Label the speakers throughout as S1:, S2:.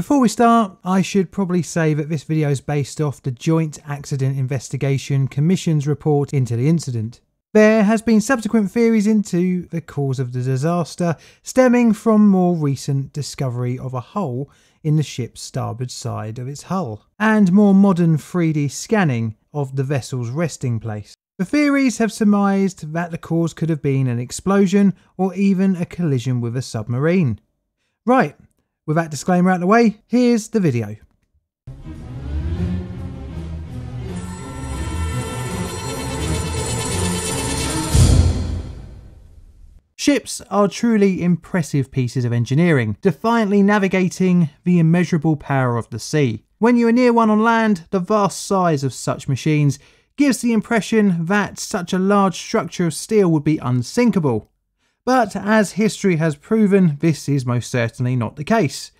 S1: Before we start, I should probably say that this video is based off the Joint Accident Investigation Commission's report into the incident. There has been subsequent theories into the cause of the disaster stemming from more recent discovery of a hole in the ship's starboard side of its hull and more modern 3D scanning of the vessel's resting place. The theories have surmised that the cause could have been an explosion or even a collision with a submarine. Right, with that disclaimer out of the way, here's the video. Ships are truly impressive pieces of engineering, defiantly navigating the immeasurable power of the sea. When you are near one on land, the vast size of such machines gives the impression that such a large structure of steel would be unsinkable. But as history has proven, this is most certainly not the case.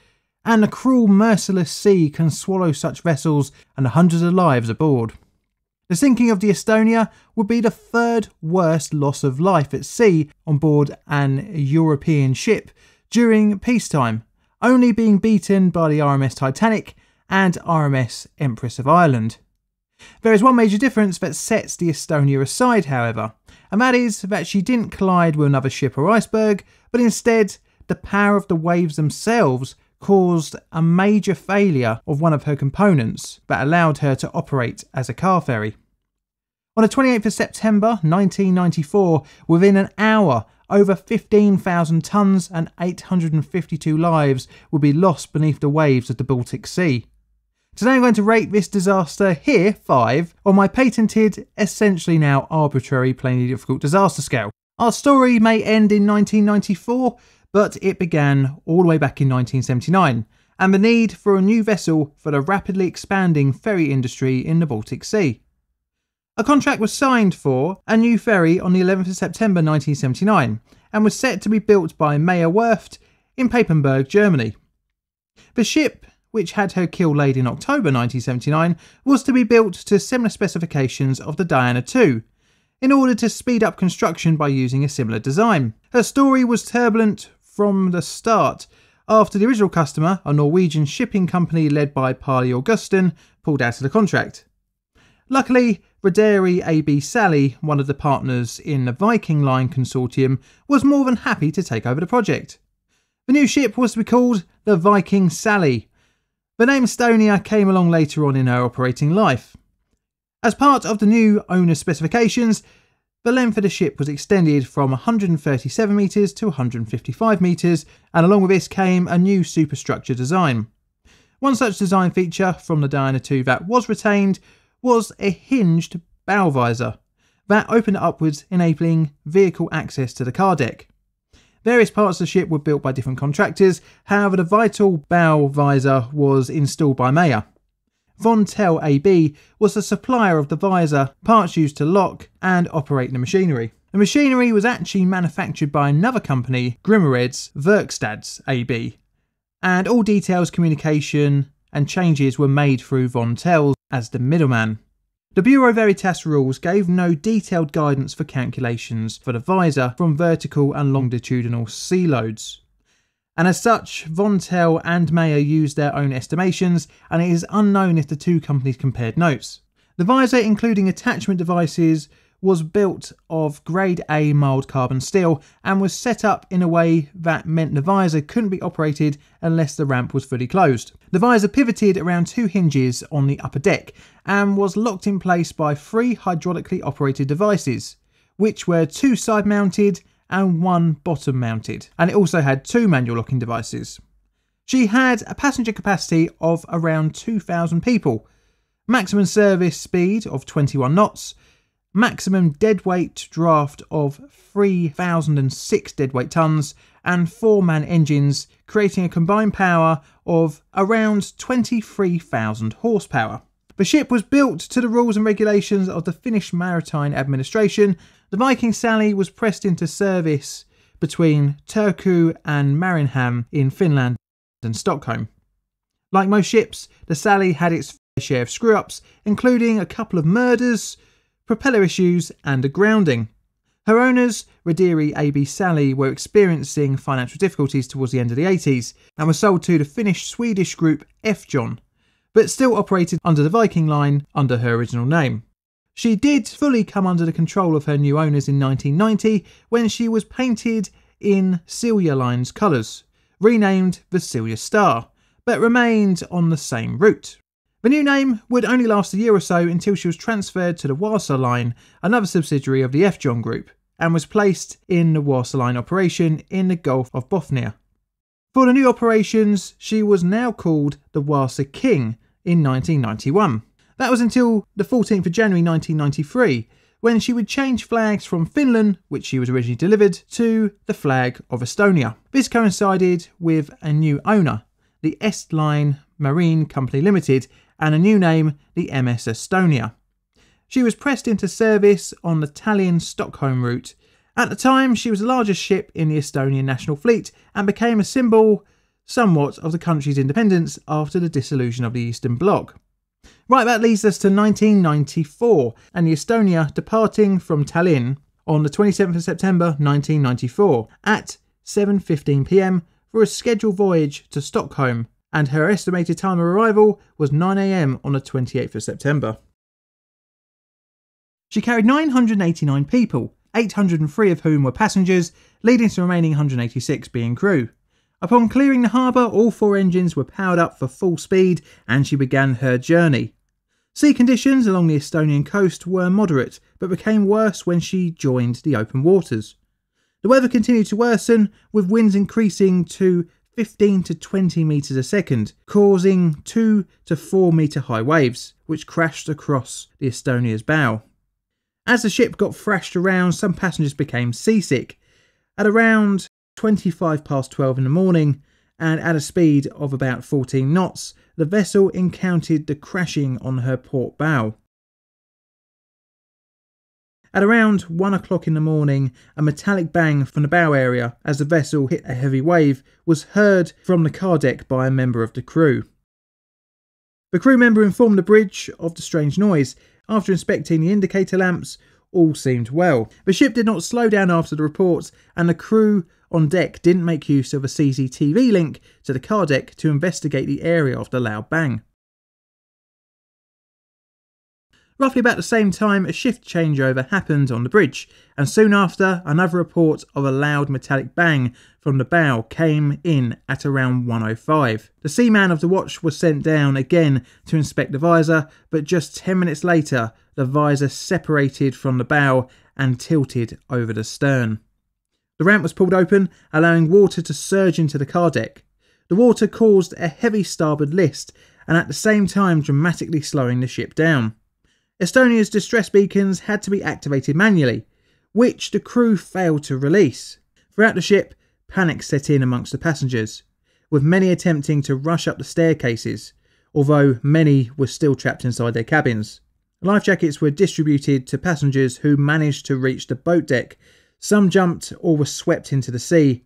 S1: And the cruel, merciless sea can swallow such vessels and hundreds of lives aboard. The sinking of the Estonia would be the third worst loss of life at sea on board an European ship during peacetime, only being beaten by the RMS Titanic and RMS Empress of Ireland. There is one major difference that sets the Estonia aside, however, and that is that she didn't collide with another ship or iceberg, but instead the power of the waves themselves caused a major failure of one of her components that allowed her to operate as a car ferry. On the 28th of September 1994, within an hour, over 15,000 tonnes and 852 lives would be lost beneath the waves of the Baltic Sea. Today I'm going to rate this disaster here, 5, on my patented, essentially now arbitrary, plainly difficult disaster scale. Our story may end in 1994, but it began all the way back in 1979, and the need for a new vessel for the rapidly expanding ferry industry in the Baltic Sea. A contract was signed for a new ferry on the 11th of September 1979 and was set to be built by Meyer Werft in Papenburg, Germany. The ship, which had her keel laid in October 1979, was to be built to similar specifications of the Diana II, in order to speed up construction by using a similar design. Her story was turbulent from the start after the original customer, a Norwegian shipping company led by Parley Augustsson, pulled out of the contract. Luckily, Rederi AB Sally, one of the partners in the Viking Line consortium, was more than happy to take over the project. The new ship was to be called the Viking Sally. The name Estonia came along later on in her operating life. As part of the new owner specifications, the length of the ship was extended from 137 metres to 155 metres, and along with this came a new superstructure design. One such design feature from the Diana II that was retained was a hinged bow visor that opened upwards, enabling vehicle access to the car deck. Various parts of the ship were built by different contractors, however, the vital bow visor was installed by Meyer. Vontel AB was the supplier of the visor, parts used to lock and operate the machinery. The machinery was actually manufactured by another company, Grimereds Verkstads AB, and all details, communication, and changes were made through Von Vontel as the middleman. The Bureau Veritas rules gave no detailed guidance for calculations for the visor from vertical and longitudinal sea loads and as such, Vontel and Meyer used their own estimations, and it is unknown if the two companies compared notes. The visor, including attachment devices, was built of grade A mild carbon steel and was set up in a way that meant the visor couldn't be operated unless the ramp was fully closed. The visor pivoted around two hinges on the upper deck and was locked in place by three hydraulically operated devices, which were two side mounted and one bottom mounted, and it also had two manual locking devices. She had a passenger capacity of around 2,000 people, maximum service speed of 21 knots, maximum deadweight draft of 3,006 deadweight tons, and four man engines, creating a combined power of around 23,000 horsepower. The ship was built to the rules and regulations of the Finnish Maritime Administration the Viking Sally was pressed into service between Turku and Mariehamn in Finland and Stockholm. Like most ships, the Sally had its fair share of screw ups, including a couple of murders, propeller issues, and a grounding. Her owners, Rederi AB Sally, were experiencing financial difficulties towards the end of the 80s and were sold to the Finnish Swedish group EffJohn, but still operated under the Viking line under her original name. She did fully come under the control of her new owners in 1990 when she was painted in Silja Line's colours, renamed the Silja Star, but remained on the same route. The new name would only last a year or so until she was transferred to the Wasa Line, another subsidiary of the EffJohn Group, and was placed in the Wasa Line operation in the Gulf of Bothnia. For the new operations, she was now called the Wasa King in 1991. That was until the 14th of January 1993, when she would change flags from Finland, which she was originally delivered, to the flag of Estonia. This coincided with a new owner, the Estline Marine Company Limited, and a new name, the MS Estonia. She was pressed into service on the Tallinn Stockholm route. At the time, she was the largest ship in the Estonian National Fleet and became a symbol somewhat of the country's independence after the dissolution of the Eastern Bloc. Right, that leads us to 1994 and the Estonia departing from Tallinn on the 27th of September 1994 at 7:15 p.m. for a scheduled voyage to Stockholm and her estimated time of arrival was 9am on the 28th of September. She carried 989 people, 803 of whom were passengers, leading to the remaining 186 being crew. Upon clearing the harbour, all four engines were powered up for full speed and she began her journey. Sea conditions along the Estonian coast were moderate, but became worse when she joined the open waters. The weather continued to worsen, with winds increasing to 15 to 20 metres a second, causing 2 to 4 metre high waves, which crashed across the Estonia's bow. As the ship got thrashed around, some passengers became seasick. At around 25 past 12 in the morning, and at a speed of about 14 knots, the vessel encountered the crashing on her port bow. At around one o'clock in the morning, a metallic bang from the bow area as the vessel hit a heavy wave was heard from the car deck by a member of the crew. The crew member informed the bridge of the strange noise. After inspecting the indicator lamps, all seemed well. The ship did not slow down after the reports, and the crew on deck didn't make use of a CCTV link to the car deck to investigate the area of the loud bang. Roughly about the same time, a shift changeover happened on the bridge, and soon after, another report of a loud metallic bang from the bow came in at around 105. The seaman of the watch was sent down again to inspect the visor, but just 10 minutes later, the visor separated from the bow and tilted over the stern. The ramp was pulled open, allowing water to surge into the car deck. The water caused a heavy starboard list, and at the same time dramatically slowing the ship down. Estonia's distress beacons had to be activated manually, which the crew failed to release. Throughout the ship, panic set in amongst the passengers, with many attempting to rush up the staircases, although many were still trapped inside their cabins. Life jackets were distributed to passengers who managed to reach the boat deck. Some jumped or were swept into the sea,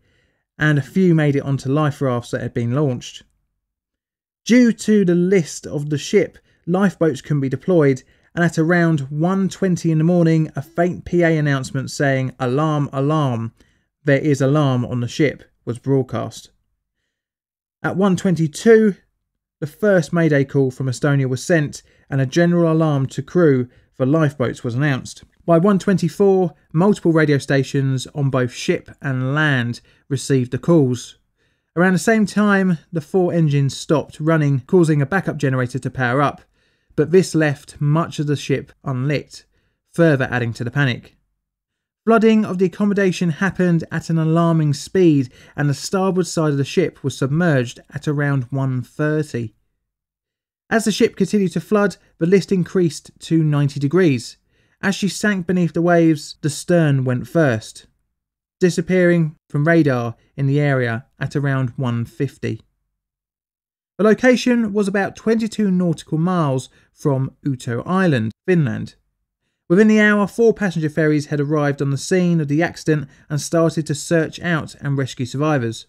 S1: and a few made it onto life rafts that had been launched. Due to the list of the ship, lifeboats can be deployed and at around 1.20 in the morning, a faint PA announcement saying, Alarm, alarm, there is alarm on the ship, was broadcast. At 1.22, the first Mayday call from Estonia was sent and a general alarm to crew for lifeboats was announced. By 1.24, multiple radio stations on both ship and land received the calls. Around the same time, the four engines stopped running, causing a backup generator to power up, but this left much of the ship unlit, further adding to the panic. Flooding of the accommodation happened at an alarming speed, and the starboard side of the ship was submerged at around 1.30. As the ship continued to flood, the list increased to 90 degrees. As she sank beneath the waves, the stern went first, disappearing from radar in the area at around 150. The location was about 22 nautical miles from Uto Island, Finland. Within the hour, four passenger ferries had arrived on the scene of the accident and started to search out and rescue survivors.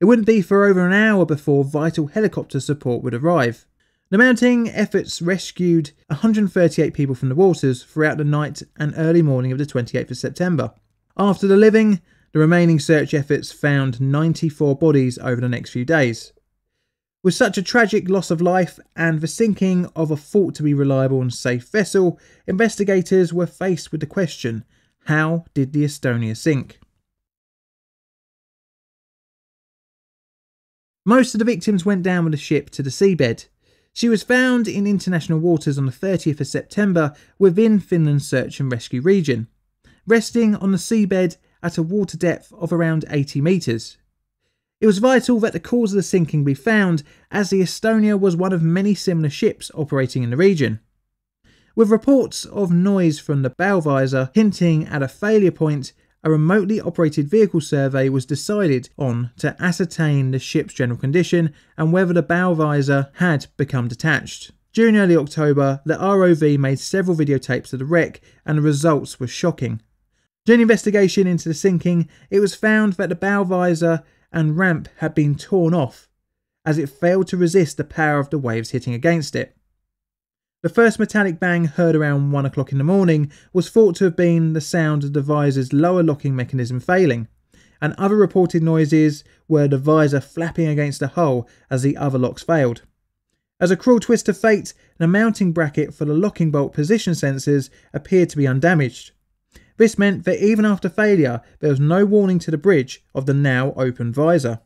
S1: It wouldn't be for over an hour before vital helicopter support would arrive. The mounting efforts rescued 138 people from the waters throughout the night and early morning of the 28th of September. After the living, the remaining search efforts found 94 bodies over the next few days. With such a tragic loss of life and the sinking of a thought to be reliable and safe vessel, investigators were faced with the question how did the Estonia sink? Most of the victims went down with the ship to the seabed. She was found in international waters on the 30th of September within Finland's search and rescue region, resting on the seabed at a water depth of around 80 metres. It was vital that the cause of the sinking be found, as the Estonia was one of many similar ships operating in the region. With reports of noise from the bow visor hinting at a failure point, a remotely operated vehicle survey was decided on to ascertain the ship's general condition and whether the bow visor had become detached. During early October, the ROV made several videotapes of the wreck and the results were shocking. During investigation into the sinking, it was found that the bow visor and ramp had been torn off as it failed to resist the power of the waves hitting against it. The first metallic bang heard around 1 o'clock in the morning was thought to have been the sound of the visor's lower locking mechanism failing, and other reported noises were the visor flapping against the hull as the other locks failed. As a cruel twist of fate, the mounting bracket for the locking bolt position sensors appeared to be undamaged. This meant that even after failure, there was no warning to the bridge of the now open visor.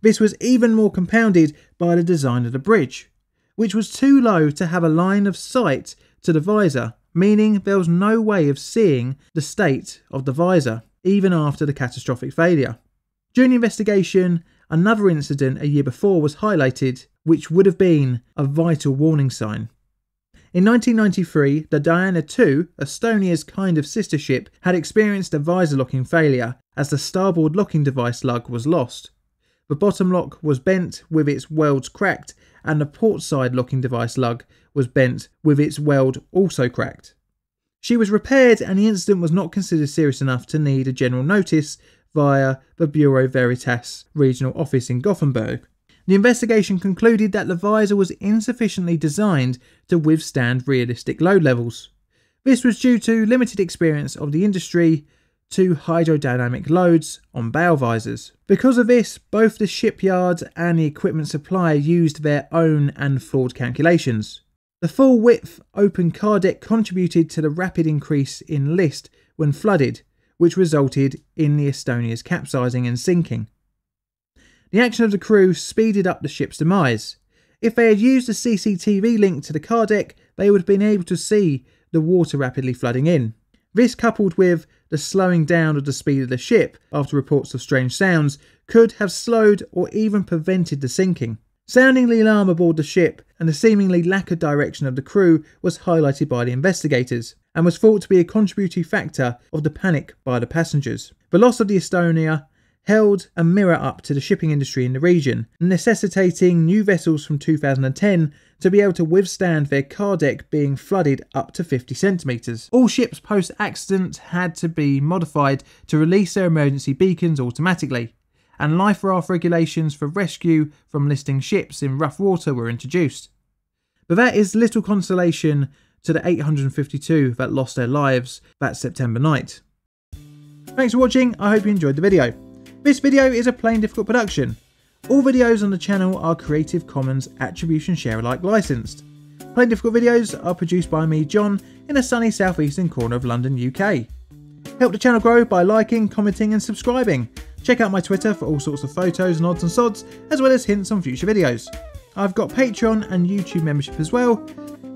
S1: This was even more compounded by the design of the bridge, which was too low to have a line of sight to the visor, meaning there was no way of seeing the state of the visor, even after the catastrophic failure. During the investigation, another incident a year before was highlighted, which would have been a vital warning sign. In 1993, the Diana II, Estonia's kind of sister ship, had experienced a visor locking failure as the starboard locking device lug was lost. The bottom lock was bent with its welds cracked, and the port side locking device lug was bent with its weld also cracked. She was repaired, and the incident was not considered serious enough to need a general notice via the Bureau Veritas regional office in Gothenburg. The investigation concluded that the visor was insufficiently designed to withstand realistic load levels. This was due to limited experience of the industry to hydrodynamic loads on bow visors. Because of this, both the shipyard and the equipment supplier used their own and flawed calculations. The full width open car deck contributed to the rapid increase in list when flooded, which resulted in the Estonia's capsizing and sinking. The action of the crew speeded up the ship's demise. If they had used the CCTV link to the car deck, they would have been able to see the water rapidly flooding in. This, coupled with the slowing down of the speed of the ship after reports of strange sounds, could have slowed or even prevented the sinking. Sounding the alarm aboard the ship and the seemingly lack of direction of the crew was highlighted by the investigators and was thought to be a contributing factor of the panic by the passengers. The loss of the Estonia held a mirror up to the shipping industry in the region, necessitating new vessels from 2010 to be able to withstand their car deck being flooded up to 50 centimetres. All ships post accident had to be modified to release their emergency beacons automatically, and life raft regulations for rescue from listing ships in rough water were introduced. But that is little consolation to the 852 that lost their lives that September night. Thanks for watching, I hope you enjoyed the video. This video is a Plain Difficult production. All videos on the channel are Creative Commons Attribution Share Alike licensed. Plain Difficult videos are produced by me, John, in a sunny southeastern corner of London, UK. Help the channel grow by liking, commenting and subscribing. Check out my Twitter for all sorts of photos and odds and sods, as well as hints on future videos. I've got Patreon and YouTube membership as well,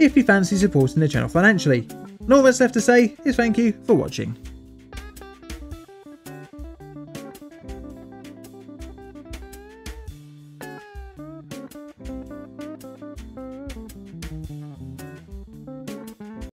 S1: if you fancy supporting the channel financially. And all that's left to say is thank you for watching.